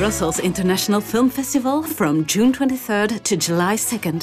Brussels International Film Festival from June 23rd to July 2nd.